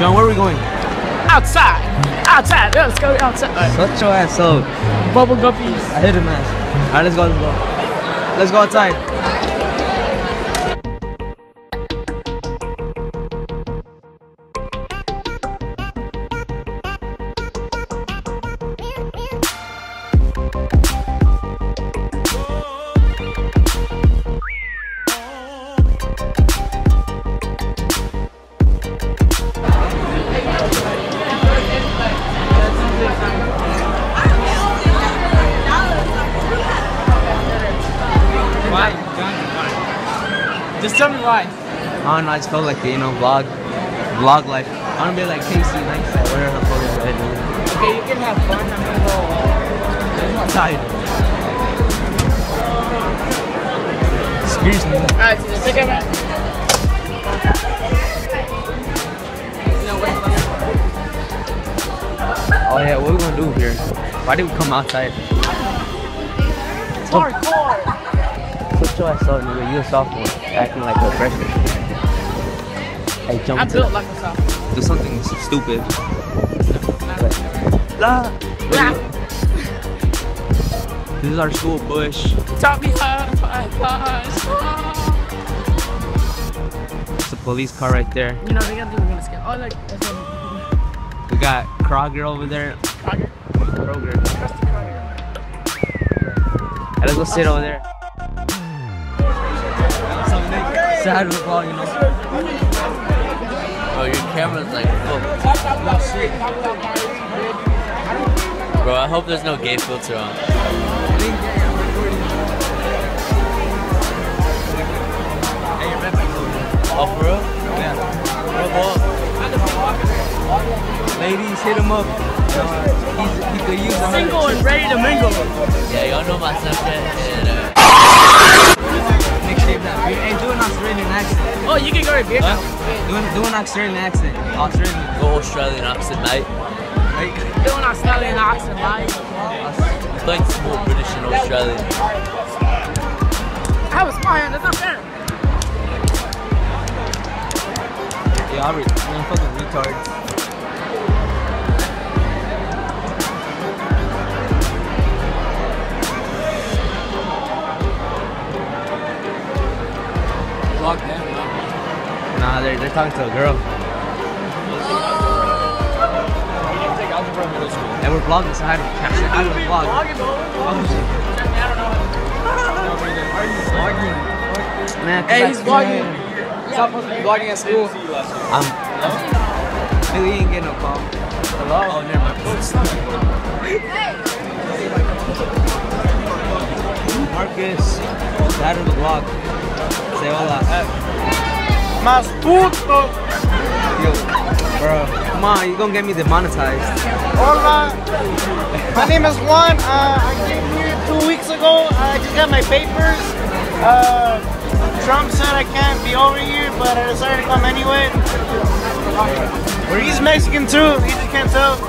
John, where are we going? Outside. Outside. Let's go outside. Shut your ass up. Bubble guppies. I hit him ass. Alright, let's go, let's go. Let's go outside. Just tell me why. I don't know, I just felt like, you know, vlog, vlog life. I want to be like Casey Neistat, whatever the fuck is that Okay, you can have fun. I'm gonna go. I'm tired. Excuse me. Alright, so just take it back. Oh yeah, what are we gonna do here? Why did we come outside? It's Hardcore. Put your ass up, nigga. You a sophomore, acting like a freshman. Hey, jump I'm to built like a sophomore. do something stupid. Blah. Nah. This is our school, Bush. Taught me how to fight. It's a police car right there. You know, they gotta do we're gonna skip. Oh, look. That's We got Kroger over there. Kroger. Kroger. Trust the Kroger. Hey, let's go sit over there. Sad with vlog, you know. Bro, your camera's like full. Bro, I hope there's no gay filter on. Oh, for real? Yeah. Bro, bro. Ladies, hit him up. Uh, he's, he could use a Single and ready to mingle. Yeah, y'all know my Snapchat. And, Nick shave that beard. Do an Australian accent. Oh, you can go to beer Huh? house. Do an, do an Australian accent. Australian. go Australian accent, mate. Like, Doing Australian accent, mate. I think it's more British and Australian. That was fine. That's not fair. yeah, I'll read. I'm fucking retard. Vlog them, Nah, they're, they're talking to a girl. Oh. And we're vlogging, so how do say hi to vlog? Oh, shit. Man, Hey, he's vlogging. can. Stop vlogging at school. Um, I'm. Nigga, he ain't getting no call. Hello? Oh, never mind. Oh, Marcus, side of the vlog. Say hola. Mas puto. Yo, bro, come on, you gonna get me demonetized. Hola, my name is Juan. Uh, I came here two weeks ago. I just got my papers. Uh, Trump said I can't be over here, but I decided to come anyway. He's Mexican too. He just can't tell.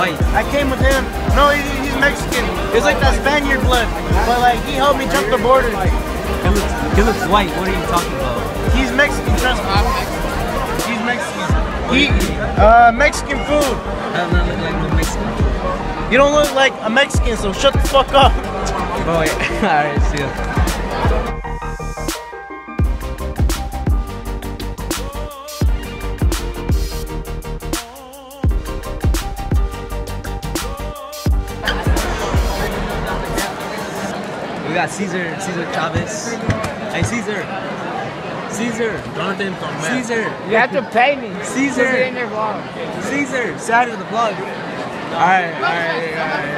I came with him. No, he, he's Mexican. It's like that Spaniard blood, but like he helped me jump the border. He looks, he looks white. What are you talking about? He's Mexican. Trust me. He's Mexican. He uh, Mexican food. I don't look like no Mexican. You don't look like a Mexican, so shut the fuck up. Bro, yeah. alright, see ya. Got Caesar, Caesar Chavez. Hey, Caesar. Caesar. Jonathan Tomé. Caesar. You have to pay me. Caesar. To be in your vlog. Caesar. Side of the vlog. Alright, alright, alright.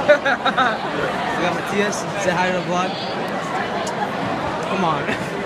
we got Matias. Say hi to the vlog. Come on.